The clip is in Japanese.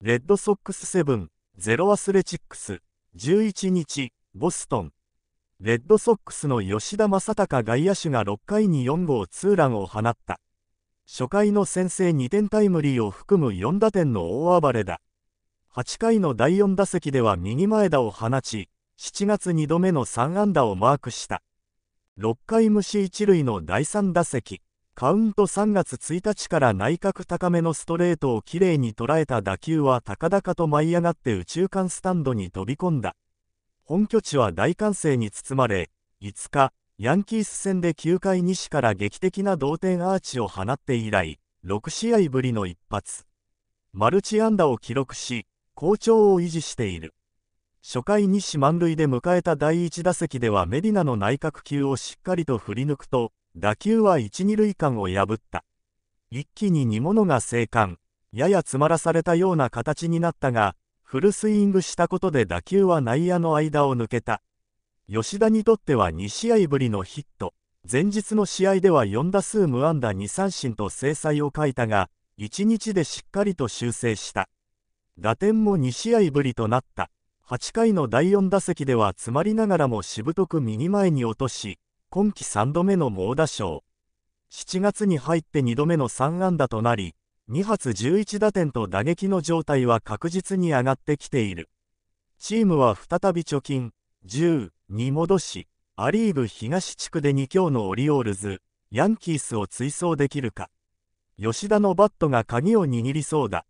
レッドソックス7、ゼロアスレチックス、11日、ボストン。レッドソックスの吉田正尚外野手が6回に4号ツーランを放った。初回の先制2点タイムリーを含む4打点の大暴れだ。8回の第4打席では右前打を放ち、7月2度目の3安打をマークした。6回無視1塁の第3打席。カウント3月1日から内角高めのストレートをきれいに捉えた打球は高々と舞い上がって右中間スタンドに飛び込んだ。本拠地は大歓声に包まれ、5日、ヤンキース戦で9回西から劇的な同点アーチを放って以来、6試合ぶりの一発。マルチ安打を記録し、好調を維持している。初回西満塁で迎えた第1打席ではメディナの内角球をしっかりと振り抜くと、打球は1、2塁間を破った。一気に煮物が生還。やや詰まらされたような形になったが、フルスイングしたことで打球は内野の間を抜けた。吉田にとっては2試合ぶりのヒット。前日の試合では4打数無安打2三振と制裁を書いたが、1日でしっかりと修正した。打点も2試合ぶりとなった。8回の第4打席では詰まりながらもしぶとく右前に落とし、今季3度目の猛打賞。7月に入って2度目の3安打となり、2発11打点と打撃の状態は確実に上がってきている。チームは再び貯金10に戻し、ア・リーグ東地区で2強のオリオールズ、ヤンキースを追走できるか。吉田のバットが鍵を握りそうだ。